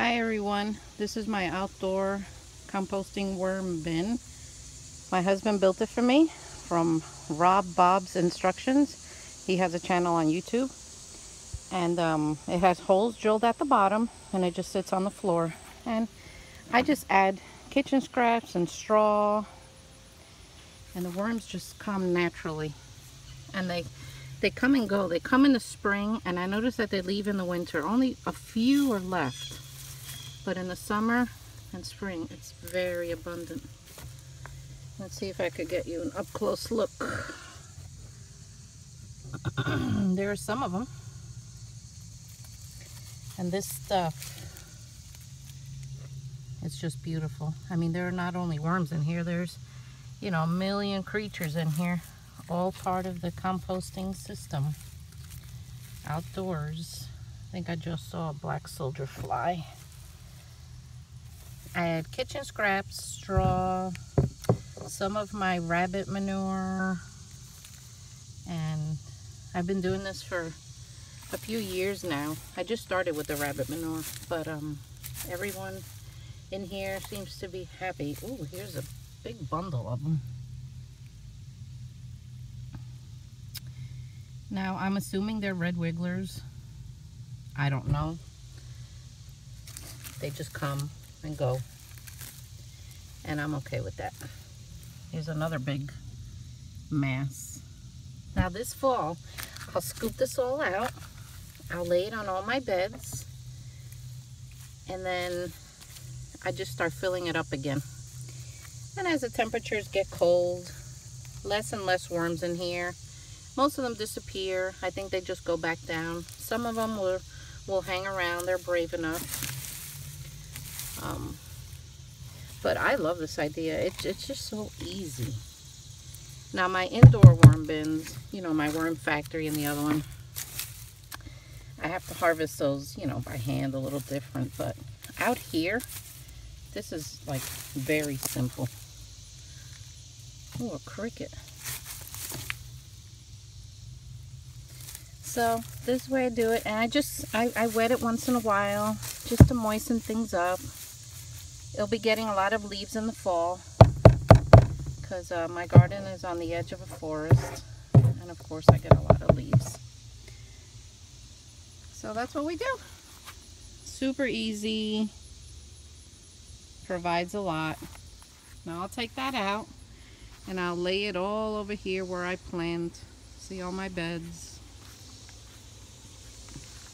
Hi everyone, this is my outdoor composting worm bin. My husband built it for me from Rob Bob's Instructions. He has a channel on YouTube and um, it has holes drilled at the bottom and it just sits on the floor. And I just add kitchen scraps and straw and the worms just come naturally. And they they come and go. They come in the spring and I notice that they leave in the winter. Only a few are left but in the summer and spring it's very abundant. Let's see if I could get you an up close look. There are some of them and this stuff it's just beautiful. I mean there are not only worms in here there's you know a million creatures in here all part of the composting system. Outdoors I think I just saw a black soldier fly I had kitchen scraps, straw, some of my rabbit manure, and I've been doing this for a few years now. I just started with the rabbit manure, but um, everyone in here seems to be happy. Oh, here's a big bundle of them. Now, I'm assuming they're red wigglers. I don't know. They just come and go. And I'm okay with that. Here's another big mass. Now this fall, I'll scoop this all out. I'll lay it on all my beds. And then I just start filling it up again. And as the temperatures get cold, less and less worms in here. Most of them disappear. I think they just go back down. Some of them will, will hang around. They're brave enough. Um, but I love this idea. It, it's just so easy. Now my indoor worm bins, you know, my worm factory and the other one, I have to harvest those, you know, by hand a little different. But out here, this is like very simple. Oh, a cricket. So this is way I do it. And I just, I, I wet it once in a while just to moisten things up. It'll be getting a lot of leaves in the fall because uh, my garden is on the edge of a forest and of course I get a lot of leaves. So that's what we do. Super easy, provides a lot. Now I'll take that out and I'll lay it all over here where I plant. See all my beds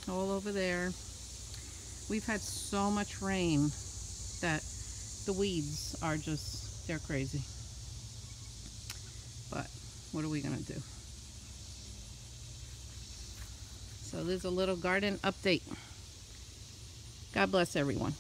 all over there. We've had so much rain that the weeds are just, they're crazy. But what are we going to do? So there's a little garden update. God bless everyone.